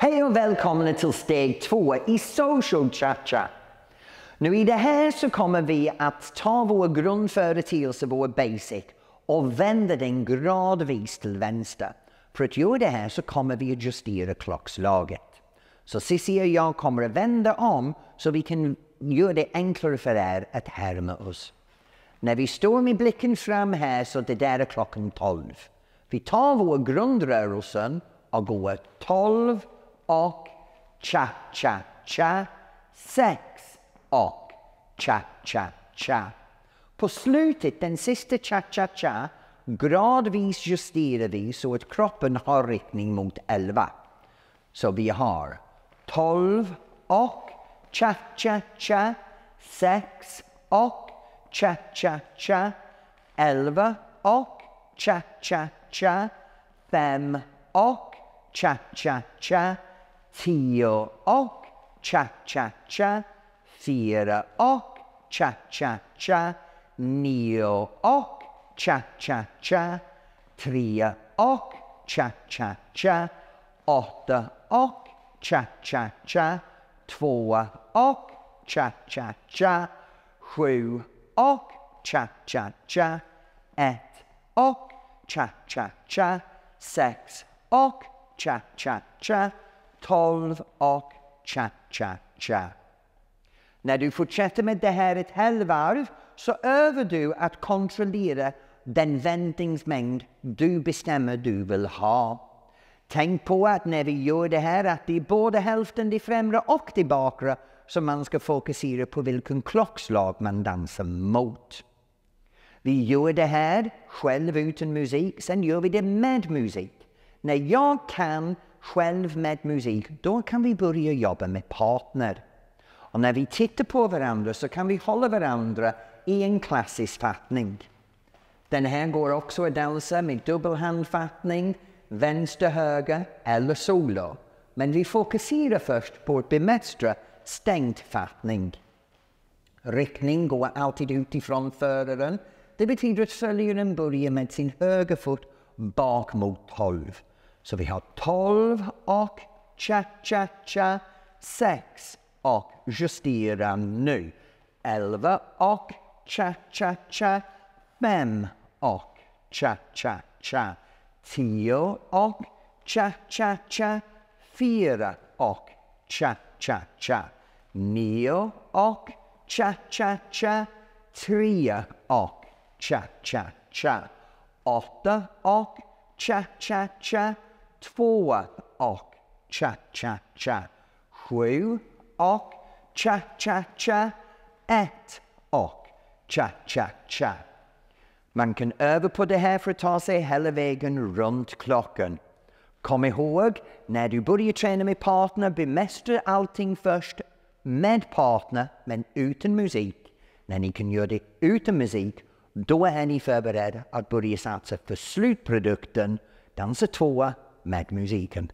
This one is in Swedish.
Hej och välkomna till steg två i Social Cha-Cha. Nu i det här så kommer vi att ta vår grundföreteelse, vår basic, och vända den gradvis till vänster. För att göra det här så kommer vi att justera klockslaget. Så Cissi och jag kommer att vända om så vi kan göra det enklare för er att härma oss. När vi står med blicken fram här så det där är klockan 12. Vi tar vår grundrörelse och går 12 och cha-cha-cha, sex och cha-cha-cha. På slutet, den sista cha-cha-cha, gradvis justerar vi så att kroppen har riktning mot 11. Så vi har 12 och cha-cha-cha, sex och cha-cha-cha, 11 och cha-cha-cha, fem och cha-cha-cha, 10 och cha-cha-cha, 4 och cha-cha-cha, 9 och cha-cha-cha, 3 och cha-cha-cha, 8 och cha-cha-cha, 2 och cha-cha-cha, 7 och cha-cha-cha, 1 och cha-cha-cha, 6 och cha-cha-cha, 12 och cha-cha-cha. När du fortsätter med det här ett halvvarv så övar du att kontrollera den vändningsmängd du bestämmer du vill ha. Tänk på att när vi gör det här att det är både hälften det främre och det bakre som man ska fokusera på vilken klockslag man dansar mot. Vi gör det här själv utan musik, sen gör vi det med musik. När jag kan själv med musik, då kan vi börja jobba med partner. Och när vi tittar på varandra så kan vi hålla varandra i en klassisk fattning. Den här går också att dansa med dubbelhandfattning, vänster, höger eller solo. Men vi fokuserar först på att bemästra stängd fattning. Riktning går alltid utifrån föraren. Det betyder att följaren börjar med sin höger fot bak mot 12. Så vi har 12 och cha-cha-cha, 6 och justera nu. 11 och cha-cha-cha, 5 och cha-cha-cha, 10 och cha-cha-cha, 4 och cha-cha-cha, 9 och cha-cha-cha, 3 och cha-cha-cha, 8 och cha-cha-cha, två och cha-cha-cha, sju och cha-cha-cha, ett och cha-cha-cha. Man kan öva på det här för att ta sig hela vägen runt klockan. Kom ihåg, när du börjar träna med partner, bemästra allting först med partner, men utan musik. När ni kan göra det utan musik, då är ni förberedda att börja satsa för slutprodukten, dansa tvåa med musiken.